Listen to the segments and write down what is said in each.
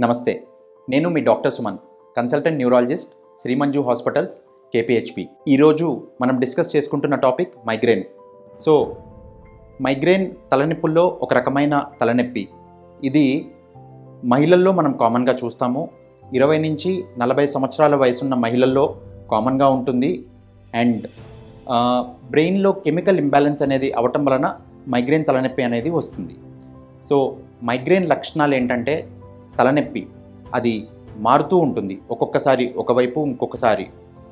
నమస్తే నేను మీ doctor Suman consultant neurologist Srimanju hospitals KPHB. ఈరోజు మనం డిస్కస్ చేసుకుంటున్న టాపిక్ మైగ్రేన్. సో మైగ్రేన్ తలనొప్పుల్లో ఒక రకమైన తలనొప్పి. ఇది మహిళల్లో మనం కామన్గా చూస్తాము. ఇరవై నుంచి నలభై సంవత్సరాల వయసున్న మహిళల్లో కామన్గా ఉంటుంది. అండ్ బ్రెయిన్లో కెమికల్ ఇంబ్యాలెన్స్ అనేది అవటం వలన మైగ్రేన్ తలనొప్పి అనేది వస్తుంది. సో మైగ్రేన్ లక్షణాలు ఏంటంటే తలనొప్పి. అది మారుతూ ఉంటుంది. ఒక్కొక్కసారి ఒకవైపు ఇంకొకసారి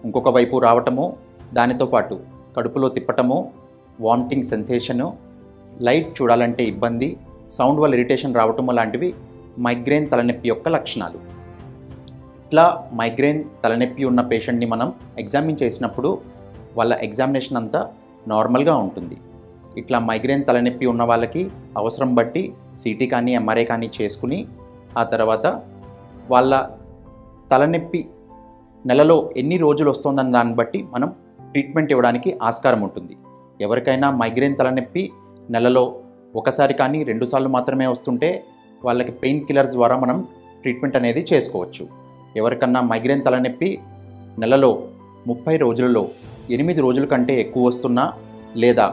ఇంకొక వైపు రావటము దానితో పాటు కడుపులో తిప్పటము వామిటింగ్ సెన్సేషను లైట్ చూడాలంటే ఇబ్బంది సౌండ్ వల్ల ఇరిటేషన్ రావటము లాంటివి మైగ్రేన్ తలనొప్పి యొక్క లక్షణాలు. ఇట్లా మైగ్రేన్ తలనొప్పి ఉన్న పేషెంట్ని మనం ఎగ్జామిన్ చేసినప్పుడు వాళ్ళ ఎగ్జామినేషన్ అంతా నార్మల్గా ఉంటుంది. ఇట్లా మైగ్రేన్ తలనొప్పి ఉన్న వాళ్ళకి అవసరం బట్టి సీటీ కానీ ఎంఆర్ఐ కానీ చేసుకుని ఆ తర్వాత వాళ్ళ తలనొప్పి నెలలో ఎన్ని రోజులు వస్తుందన్న దాన్ని బట్టి మనం ట్రీట్మెంట్ ఇవ్వడానికి ఆస్కారం ఉంటుంది. ఎవరికైనా మైగ్రేన్ తలనొప్పి నెలలో ఒకసారి కానీ రెండుసార్లు మాత్రమే వస్తుంటే వాళ్ళకి పెయిన్ కిల్లర్స్ ద్వారా మనం ట్రీట్మెంట్ అనేది చేసుకోవచ్చు. ఎవరికన్నా మైగ్రేన్ తలనొప్పి నెలలో ముప్పై రోజులలో ఎనిమిది రోజుల కంటే ఎక్కువ వస్తున్నా లేదా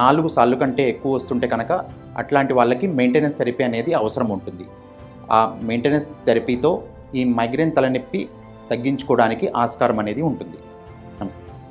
నాలుగు సార్లు కంటే ఎక్కువ వస్తుంటే కనుక అట్లాంటి వాళ్ళకి మెయింటెనెన్స్ థెరపీ అనేది అవసరం ఉంటుంది. ఆ మెయింటెనెన్స్ థెరపీతో ఈ మైగ్రేన్ తలనొప్పి తగ్గించుకోవడానికి ఆస్కారం అనేది ఉంటుంది. నమస్తే.